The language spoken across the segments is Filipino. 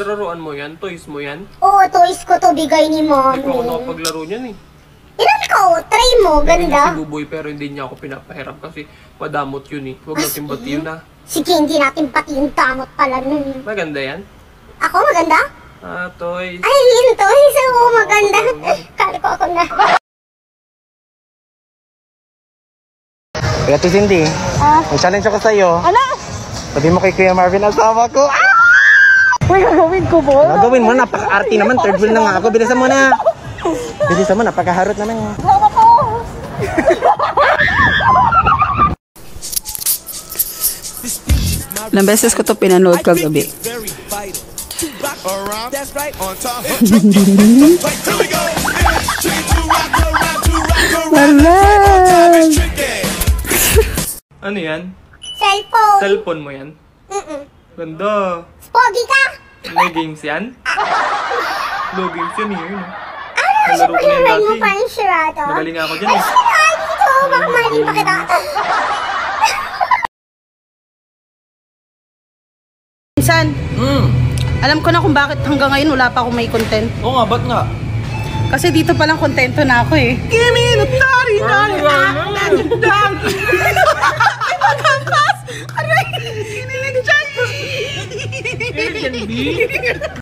Pinararuan mo yan? Toys mo yan? Oo, toys ko to bigay ni Hindi pa ako mommy. nakapaglaro niyan eh. Ilan ka? oh? Try mo, Meron na si ganda. Buboy pero hindi niya ako pinapahiram kasi madamot yun eh. Huwag natin bati yun ah. Sige, hindi natin pati yung tamot pala nun. Maganda yan. Ako, maganda? Ah, toys. Ay, yun toys. Oo, maganda. Kala ko ako na. Kaya to Cindy, Ah, may challenge ako sa'yo. ano? Sabi mo kay Kuya Marvin, asawa ko. Ah! Uy, gagawin ko po. Gagawin mo, napaka-arty naman. Third wheel na nga ako. Bilisan mo na. Bilisan mo, napakaharot naman. Gawa ko. Ilang beses ko to pinanood kagabi. Marvel! Ano yan? Cellphone. Cellphone mo yan? Mm-mm. Ganda. Pogi ka. May games yan? Low games yan eh. Yun, eh. Ano, Nalaro super ko na yan hero mo dati. pa yung sirado? Magaling ako dyan eh. Ay, dito. Baka mahalin pa kita. Minsan, alam ko na kung bakit hanggang ngayon wala pa akong may content. Oo nga, ba't nga? Kasi dito palang kontento na ako eh. Give me the daddy, daddy, daddy, daddy. Ay, ¿Sí?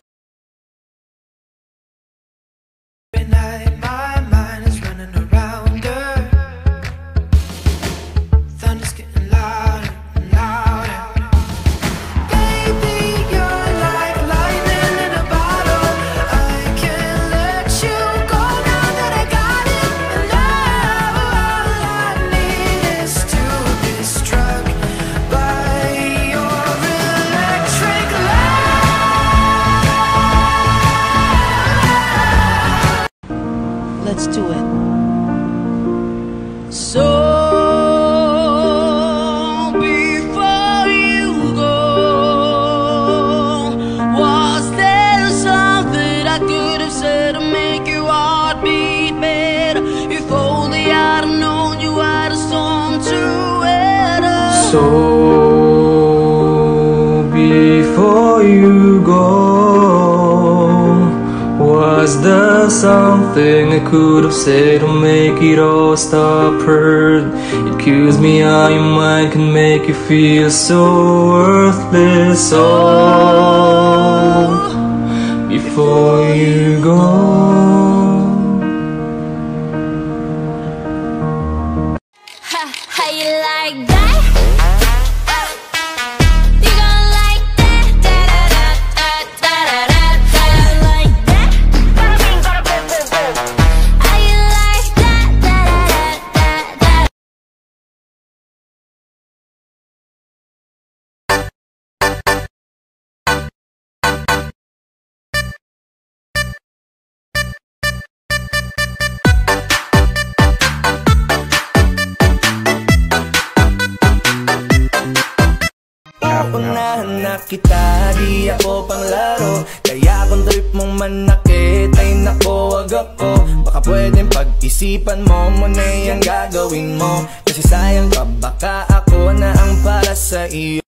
So before you go, was there something I could have said to make it all stop hurt? It kills me how your mind can make you feel so worthless. Oh, before you go. You like that? Kita, di ako panglaro Kaya kung trip mong manakit, ay nako wag ako Baka pwedeng pag-isipan mo, muna yung gagawin mo Kasi sayang ka, baka ako na ang para sa iyo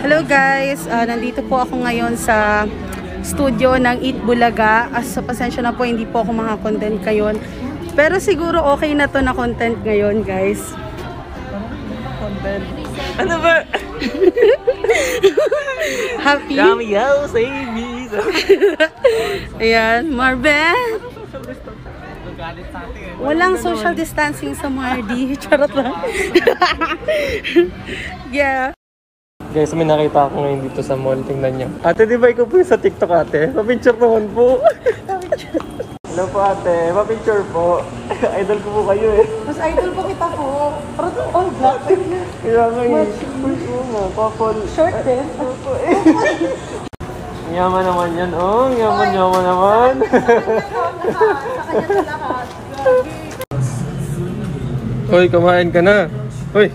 Hello guys, Ah, nandito po ako ngayon sa studio ng Eat Bulaga. As sa pasensya na po, hindi po ako mga content ngayon. Pero siguro okay na to na content ngayon guys. Content. Ano ba? Happy? Cameo, save me. Ayan, Marben. Walang social distancing sa Mardi. Charot lang. yeah. Guys, may nakita ako ngayon dito sa mall. Tingnan niyo. Ate, di ba ikaw po yung sa TikTok ate? Pa-picture naman po. Hello po ate. Pa-picture po. Idol ko po kayo eh. Mas idol po kita po. Pero all black. Kaya nga eh. Uy, oo nga. Couple. Short din. Yaman naman yan. Oh, yaman yaman naman. Hoy, kumain ka na. Hoy.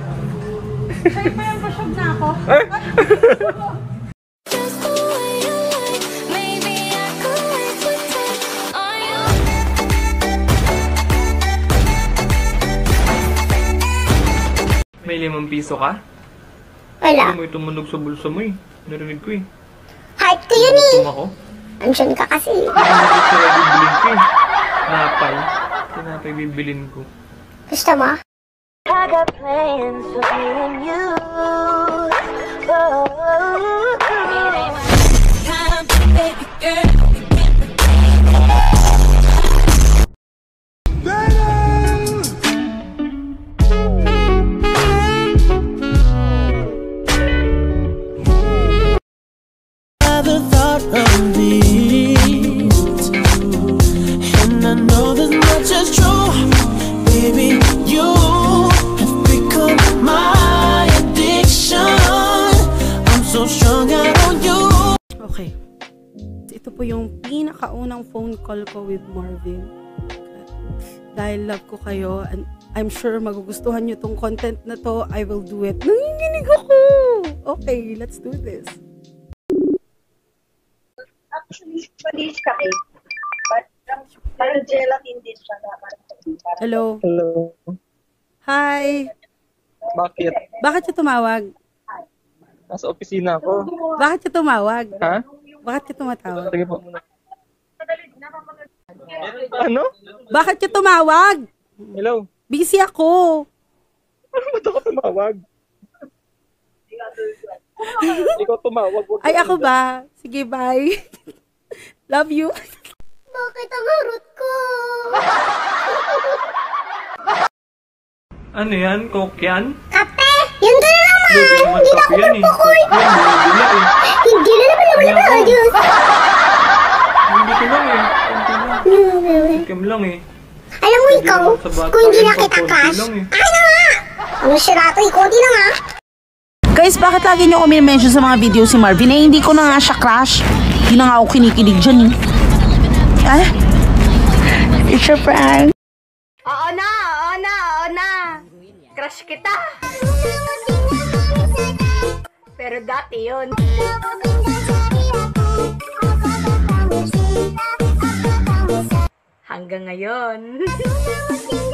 Sure pa yung busog na ako. Just May limang piso ka? Wala. Ano mo tumunog sa bulsa mo eh. Narinig ko eh. Hype ko yun eh. Gutom ako. Ansyon ka kasi. Hindi ko sila bibilin ko eh. Napay. Tinapay bibilin ko. Gusto mo? I got plans for me and you. Oh, yung pinakaunang phone call ko with Marvin. Dahil love ko kayo and I'm sure magugustuhan nyo tong content na to, I will do it. Nanginginig ako! Okay, let's do this. Actually, maliit kami. But, um, parang gelatin din siya Hello? Hello. Hi! Bakit? Bakit ka tumawag? Nasa opisina ako. Bakit ka tumawag? Ha? Bakit ka tumatawag? Sige po. Ano? Bakit ka tumawag? Hello? Busy ako. Ba't ako tumawag? Ikaw tumawag. wag Ay, ako ba? Sige, bye. Love you. Bakit ang harot ko? Ano yan? Coke yan? Kape! Yun doon naman! Hindi na ako yan Hindi na. Diyos! Hindi ko lang eh. Kim lang eh. Alam mo ikaw, kung hindi na kita eh. ay na nga! Ano siya nato, ikoti na nga! Guys, bakit lagi niyo ako mention sa mga video si Marvin? Eh, hindi ko na nga siya crush. Hindi na nga ako kinikilig dyan eh. Ah? It's a prank. Oo na, oo na, oo na. Crush kita. Pero dati yun. Hanggang ngayon.